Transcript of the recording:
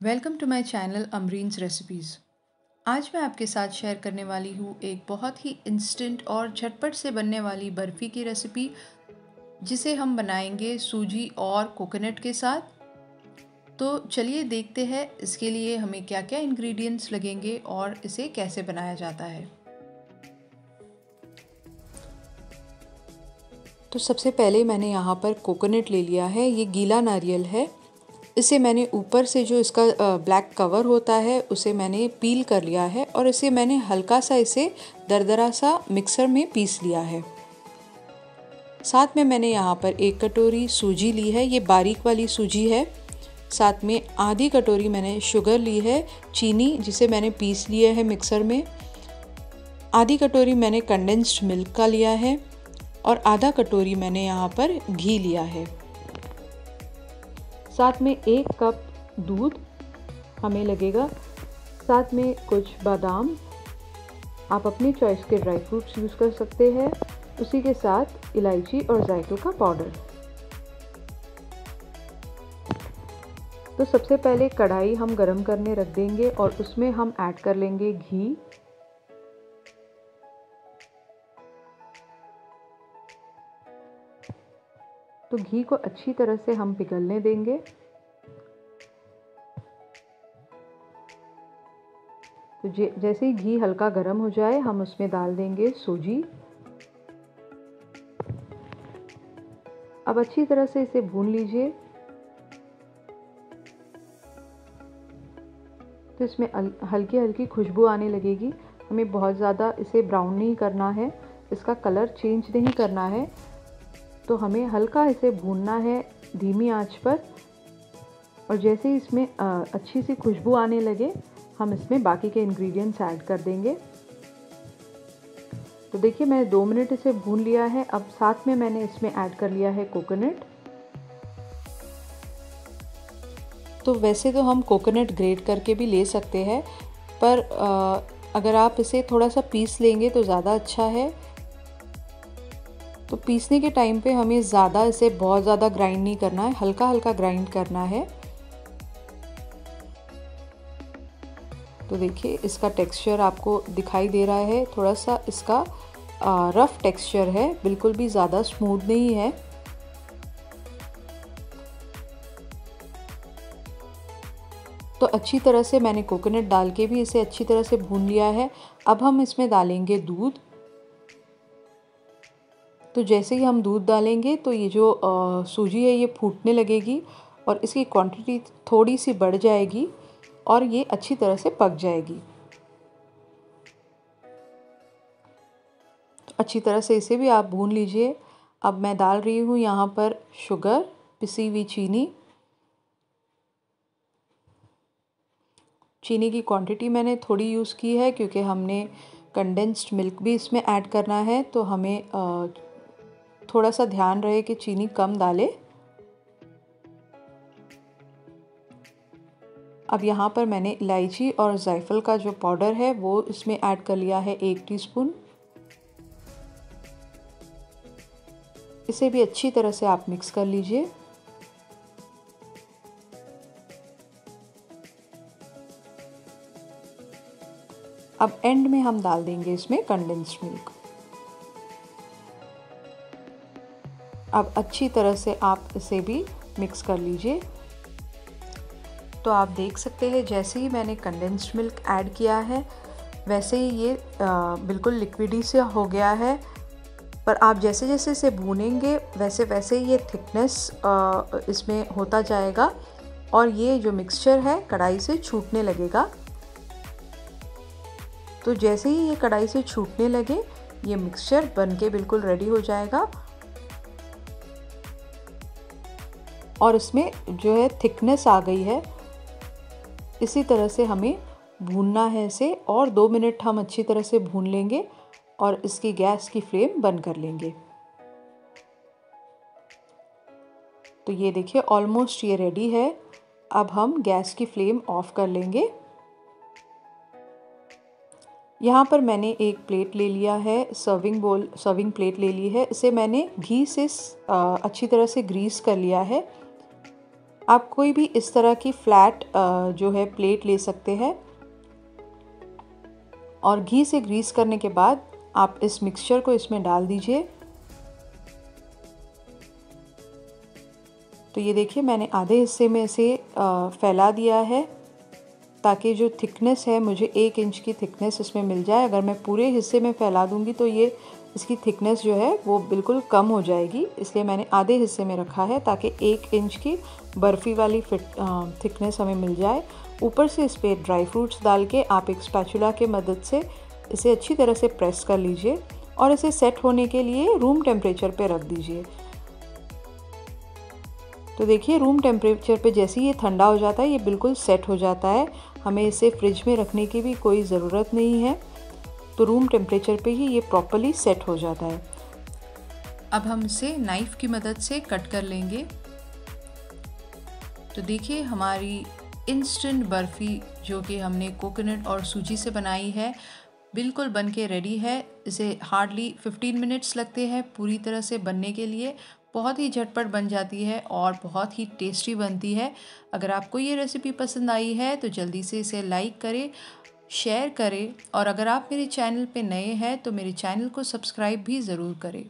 Welcome to my channel Amreen's recipes आज मैं आपके साथ शेयर करने वाली हूँ एक बहुत ही इंस्टेंट और झटपट से बनने वाली बर्फ़ी की रेसिपी जिसे हम बनाएँगे सूजी और कोकोनट के साथ। तो चलिए देखते हैं इसके लिए हमें क्या क्या इंग्रेडिएंट्स लगेंगे और इसे कैसे बनाया जाता है। तो सबसे पहले मैंने यहाँ पर कोकोनट ले लिया है। ये गीला नारियल है। इसे मैंने ऊपर से जो इसका ब्लैक कवर होता है, उसे मैंने पील कर लिया है और इसे मैंने हल्का सा इसे दरदरा सा मिक्सर में पीस लिया है। साथ में मैंने यहाँ पर एक कटोरी सूजी ली है, ये बारीक वाली सूजी है। साथ में आधी कटोरी मैंने शुगर ली है, चीनी, जिसे मैंने पीस लिया है मिक्सर में। आधी कटोरी मैंने कंडेंस्ड मिल्क का लिया है और आधा कटोरी मैंने यहाँ पर घी लिया है। साथ में एक कप दूध हमें लगेगा। साथ में कुछ बादाम। आप अपनी चॉइस के ड्राई फ्रूट्स यूज़ कर सकते हैं। उसी के साथ इलायची और जायतू का पाउडर तो सबसे पहले कढ़ाई हम गरम करने रख देंगे और उसमें हम ऐड कर लेंगे घी। तो घी को अच्छी तरह से हम पिघलने देंगे। तो जैसे ही घी हल्का गर्म हो जाए, हम उसमें डाल देंगे सूजी। अब अच्छी तरह से इसे भून लीजिए। तो इसमें हल्की हल्की खुशबू आने लगेगी। हमें बहुत ज़्यादा इसे ब्राउन नहीं करना है। इसका कलर चेंज नहीं करना है। तो हमें हल्का इसे भूनना है धीमी आँच पर। और जैसे ही इसमें अच्छी सी खुशबू आने लगे हम इसमें बाकी के इंग्रेडिएंट्स ऐड कर देंगे। तो देखिए मैंने दो मिनट इसे भून लिया है। अब साथ में मैंने इसमें ऐड कर लिया है कोकोनट तो वैसे तो हम कोकोनट ग्रेट करके भी ले सकते हैं पर आ, अगर आप इसे थोड़ा सा पीस लेंगे तो ज़्यादा अच्छा है। तो पीसने के टाइम पे हमें ज़्यादा इसे बहुत ज़्यादा ग्राइंड नहीं करना है हल्का हल्का ग्राइंड करना है। तो देखिए, इसका टेक्सचर आपको दिखाई दे रहा है। थोड़ा सा इसका रफ़ टेक्सचर है, बिल्कुल भी ज़्यादा स्मूथ नहीं है। तो अच्छी तरह से मैंने कोकोनट डाल के भी इसे अच्छी तरह से भून लिया है। अब हम इसमें डालेंगे दूध। तो जैसे ही हम दूध डालेंगे तो ये जो सूजी है ये फूटने लगेगी और इसकी क्वांटिटी थोड़ी सी बढ़ जाएगी और ये अच्छी तरह से पक जाएगी। तो अच्छी तरह से इसे भी आप भून लीजिए। अब मैं डाल रही हूँ यहाँ पर शुगर पिसी हुई चीनी। चीनी की क्वांटिटी मैंने थोड़ी यूज़ की है क्योंकि हमने कंडेंस्ड मिल्क भी इसमें ऐड करना है तो हमें थोड़ा सा ध्यान रहे कि चीनी कम डालें। अब यहाँ पर मैंने इलायची और जायफल का जो पाउडर है, वो इसमें ऐड कर लिया है एक टीस्पून। इसे भी अच्छी तरह से आप मिक्स कर लीजिए। अब एंड में हम डाल देंगे इसमें कंडेंस्ड मिल्क। अब अच्छी तरह से आप इसे भी मिक्स कर लीजिए। तो आप देख सकते हैं जैसे ही मैंने कंडेंस्ड मिल्क ऐड किया है वैसे ही ये आ, बिल्कुल लिक्विडी से हो गया है। पर आप जैसे जैसे इसे भूनेंगे वैसे वैसे ये थिकनेस इसमें होता जाएगा और ये जो मिक्सचर है कढ़ाई से छूटने लगेगा। तो जैसे ही ये कढ़ाई से छूटने लगे ये मिक्सचर बन के बिल्कुल रेडी हो जाएगा। और इसमें जो है थिकनेस आ गई है। इसी तरह से हमें भूनना है इसे और दो मिनट हम अच्छी तरह से भून लेंगे और इसकी गैस की फ्लेम बंद कर लेंगे। तो ये देखिए ऑलमोस्ट ये रेडी है। अब हम गैस की फ्लेम ऑफ़ कर लेंगे। यहाँ पर मैंने एक प्लेट ले लिया है सर्विंग बोल सर्विंग प्लेट ले ली है। इसे मैंने घी से अच्छी तरह से ग्रीस कर लिया है। आप कोई भी इस तरह की फ्लैट जो है, प्लेट ले सकते हैं। और घी से ग्रीस करने के बाद आप इस मिक्सचर को इसमें डाल दीजिए। तो ये देखिए, मैंने आधे हिस्से में इसे फैला दिया है ताकि जो थिकनेस है, मुझे एक इंच की थिकनेस इसमें मिल जाए। अगर मैं पूरे हिस्से में फैला दूँगी तो ये इसकी थिकनेस जो है वो बिल्कुल कम हो जाएगी। इसलिए मैंने आधे हिस्से में रखा है ताकि एक इंच की बर्फ़ी वाली फिट थिकनेस हमें मिल जाए। ऊपर से इस पर ड्राई फ्रूट्स डाल के आप एक स्पैचुला के मदद से इसे अच्छी तरह से प्रेस कर लीजिए और इसे सेट होने के लिए रूम टेम्परेचर पे रख दीजिए। तो देखिए रूम टेम्परेचर पे जैसे ही ये ठंडा हो जाता है, ये बिल्कुल सेट हो जाता है। हमें इसे फ्रिज में रखने की भी कोई ज़रूरत नहीं है। तो रूम टेम्परेचर पे ही ये प्रॉपरली सेट हो जाता है। अब हम इसे नाइफ़ की मदद से कट कर लेंगे। तो देखिए, हमारी इंस्टेंट बर्फ़ी जो कि हमने कोकोनट और सूजी से बनाई है, बिल्कुल बन के रेडी है। इसे हार्डली 15 मिनट्स लगते हैं पूरी तरह से बनने के लिए। बहुत ही झटपट बन जाती है और बहुत ही टेस्टी बनती है। अगर आपको ये रेसिपी पसंद आई है तो जल्दी से इसे लाइक करें शेयर करें और अगर आप मेरे चैनल पे नए हैं तो मेरे चैनल को सब्सक्राइब भी ज़रूर करें।